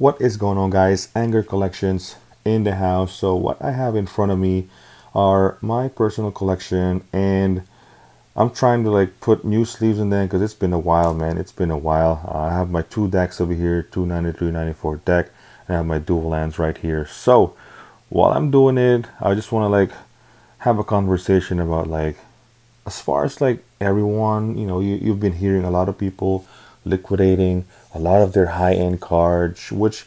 What is going on guys? Anger Collections in the house. So what I have in front of me are my personal collection and I'm trying to like put new sleeves in there because it's been a while man. It's been a while. Uh, I have my two decks over here, 293, 94 deck and I have my dual lands right here. So while I'm doing it, I just want to like have a conversation about like as far as like everyone, you know, you, you've been hearing a lot of people liquidating a lot of their high-end cards, which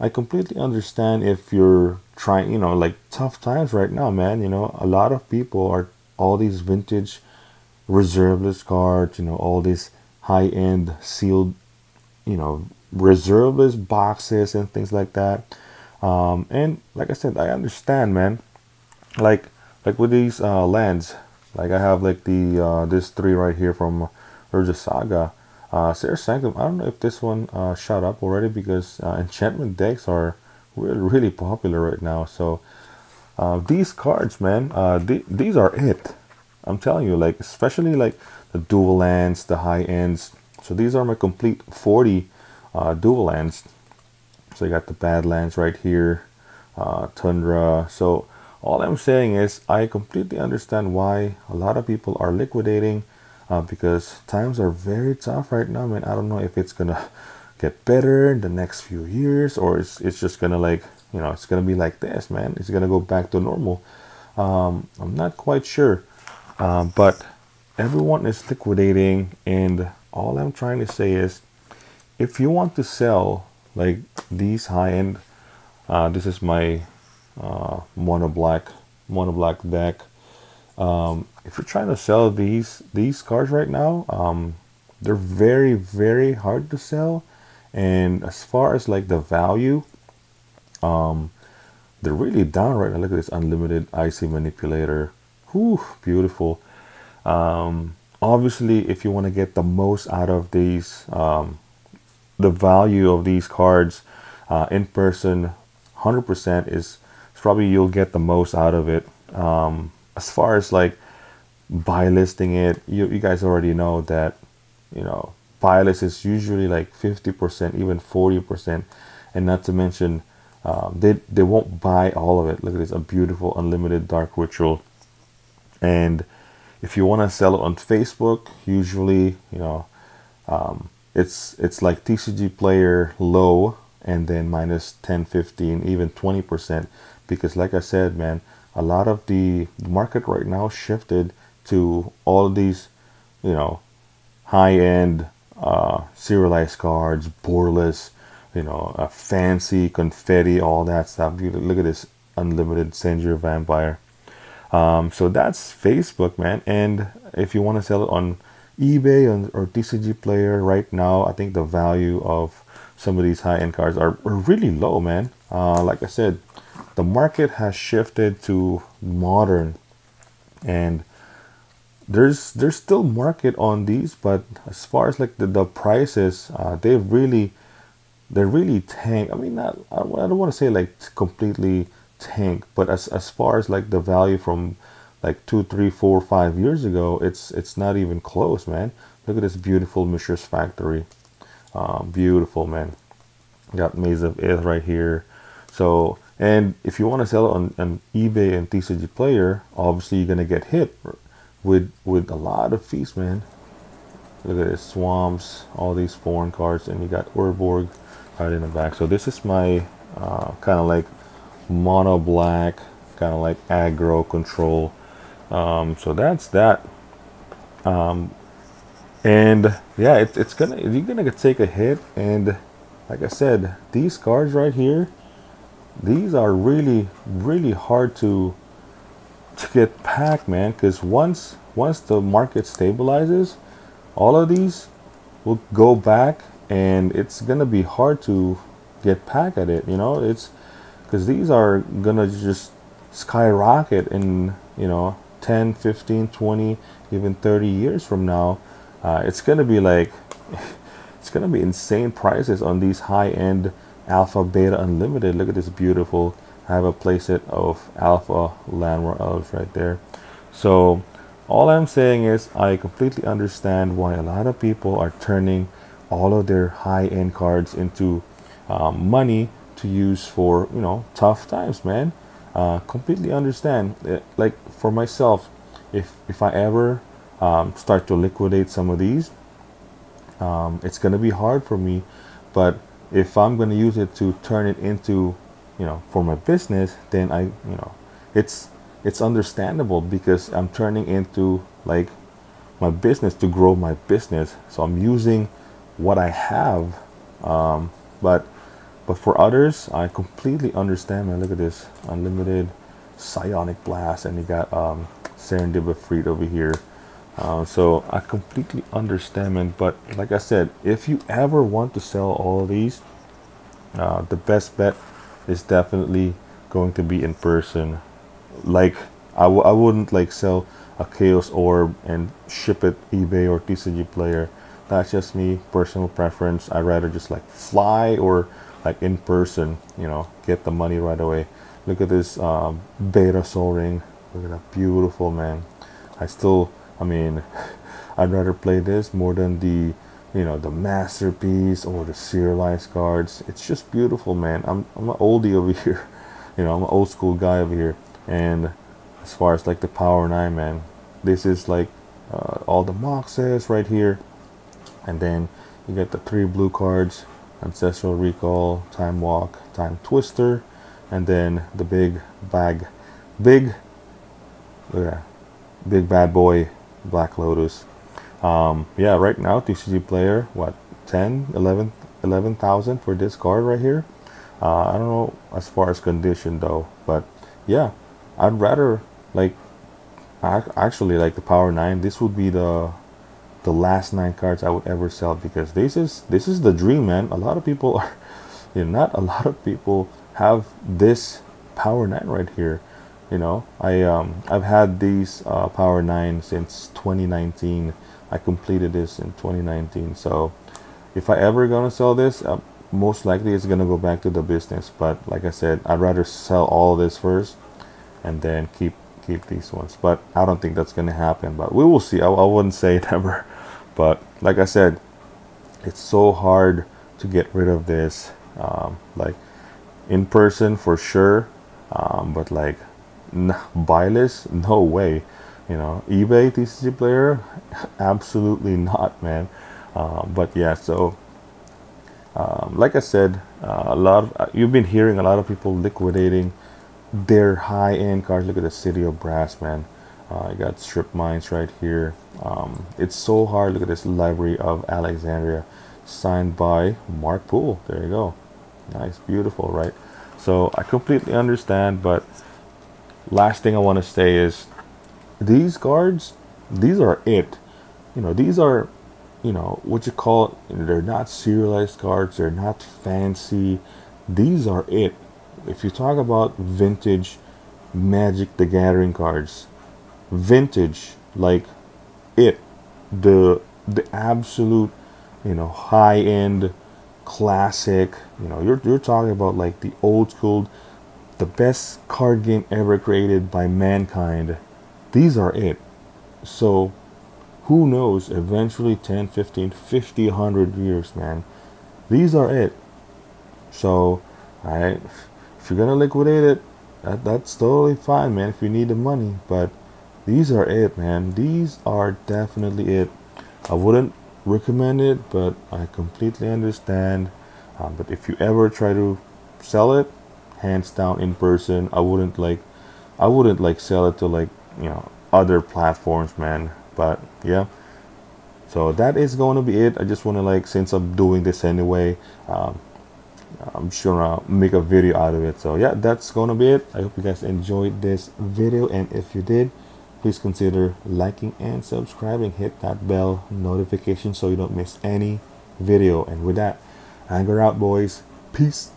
I completely understand if you're trying, you know, like tough times right now, man. You know, a lot of people are all these vintage reserve list cards, you know, all these high-end sealed, you know, reserve list boxes and things like that. Um, and like I said, I understand, man. Like, like with these uh, lands, like I have like the uh, this three right here from Urza Saga. Uh, Serra's Sanctum, I don't know if this one uh, shot up already because uh, enchantment decks are really, really popular right now. So uh, these cards, man, uh, th these are it. I'm telling you, like especially like the dual lands, the high ends. So these are my complete 40 uh, dual lands. So you got the Badlands right here, uh, Tundra. So all I'm saying is I completely understand why a lot of people are liquidating uh, because times are very tough right now, man. I don't know if it's gonna get better in the next few years or it's, it's just gonna like, you know, it's gonna be like this, man. It's gonna go back to normal. Um, I'm not quite sure, um, but everyone is liquidating, and all I'm trying to say is if you want to sell like these high end, uh, this is my uh, mono black mono black deck um, if you're trying to sell these these cars right now um, they're very very hard to sell. And as far as like the value um, they're really down right now. Look at this unlimited icy manipulator. Whew, beautiful. Um, obviously if you want to get the most out of these um, the value of these cards uh, in person 100% is probably you'll get the most out of it. Um, as far as like buy listing it, you, you guys already know that, you know, buy list is usually like 50%, even 40%. And not to mention, um, they, they won't buy all of it. Look at this, a beautiful unlimited dark ritual. And if you want to sell it on Facebook, usually, you know, um, it's it's like TCG player low and then minus 10, 15, even 20%. Because like I said, man, a lot of the market right now shifted to all these, you know, high-end uh, serialized cards, borderless, you know, uh, fancy confetti, all that stuff. You look at this unlimited Sengir vampire. Um, so that's Facebook, man. And if you want to sell it on eBay or TCG Player right now, I think the value of some of these high-end cards are, are really low, man. Uh, like I said, the market has shifted to modern and there's there's still market on these but as far as like the, the prices uh, they really they're really tank. I mean not i don't want to say like completely tank but as, as far as like the value from like two three four five years ago it's it's not even close man. Look at this beautiful Mishra's factory. Uh, beautiful man. Got maze of Ith right here. So and if you want to sell it on, on eBay and TCG Player, obviously you're gonna get hit with with a lot of fees, man. Look at this, swamps, all these foreign cards, and you got Urborg right in the back. So this is my uh, kind of like mono black, kind of like aggro control. Um, so that's that. Um, and yeah, it, it's gonna you're gonna take a hit, and like I said, these cards right here these are really really hard to to get packed man because once once the market stabilizes all of these will go back and it's gonna be hard to get packed at it you know? It's because these are gonna just skyrocket in you know 10 15 20 even 30 years from now. Uh, it's gonna be like it's gonna be insane prices on these high-end Alpha Beta Unlimited. Look at this beautiful. I have a playset of Alpha Llanowar Elves right there. So all I'm saying is I completely understand why a lot of people are turning all of their high-end cards into um, money to use for you know tough times, man. Uh, completely understand. Uh, like for myself, if if I ever um, start to liquidate some of these, um, it's gonna be hard for me. But if I'm gonna use it to turn it into, you know, for my business, then I, you know, it's it's understandable because I'm turning into like my business to grow my business. So I'm using what I have. Um, but but for others, I completely understand. Man, look at this unlimited psionic blast, and you got um, Serendib Efreet over here. Uh, so I completely understand, man. But like I said, if you ever want to sell all these, uh, the best bet is definitely going to be in person. Like I w- I wouldn't like sell a chaos orb and ship it eBay or TCG player. That's just me, personal preference. I'd rather just like fly or like in person, you know, get the money right away. Look at this um, beta Sol Ring. Look at that beautiful man. I still, I mean, I'd rather play this more than the, you know, the masterpiece or the serialized cards. It's just beautiful, man. I'm, I'm an oldie over here. You know, I'm an old school guy over here. And as far as like the Power 9, man, this is like uh, all the moxes right here. And then you get the three blue cards Ancestral Recall, Time Walk, Time Twister, and then the big bag, big, yeah, big bad boy, Black Lotus. Um, yeah, right now TCG player, what 10, 11, 11,000 for this card right here. Uh, I don't know as far as condition though, but yeah, I'd rather like actually like the Power Nine. This would be the the last nine cards I would ever sell because this is this is the dream, man. A lot of people are, you know, not a lot of people have this Power Nine right here. You know, I um I've had these uh, Power Nine since 2019. I completed this in 2019. So if I ever gonna sell this, uh, most likely it's gonna go back to the business. But like I said, I'd rather sell all this first and then keep keep these ones. But I don't think that's gonna happen. But we will see. I, I wouldn't say never. But like I said, it's so hard to get rid of this. Um, like in person for sure, um, but like n- buy list, no way. You know, eBay TCG player, absolutely not, man. Uh, but yeah, so um, like I said, uh, a lot of uh, you've been hearing a lot of people liquidating their high-end cards. Look at the City of Brass, man. Uh, I got strip mines right here. Um, it's so hard. Look at this library of Alexandria, signed by Mark Poole. There you go. Nice, beautiful, right? So I completely understand, but last thing I want to say is these cards, these are it. You know, these are, you know, what you call. They're not serialized cards. They're not fancy. These are it. If you talk about vintage Magic the Gathering cards, vintage like it the the absolute you know high end classic you know you're, you're talking about like the old school the best card game ever created by mankind. These are it. So who knows eventually 10 15 50 100 years man. These are it. So alright if you're gonna liquidate it that, that's totally fine man if you need the money but these are it man. These are definitely it. I wouldn't recommend it but i completely understand um, but if you ever try to sell it hands down in person. I wouldn't like i wouldn't like sell it to like you know other platforms man. But yeah. So that is going to be it. I just want to like since i'm doing this anyway um, i'm just gonna make a video out of it. So yeah that's gonna be it. I hope you guys enjoyed this video. And if you did please consider liking and subscribing. Hit that bell notification so you don't miss any video. And with that anger out boys. Peace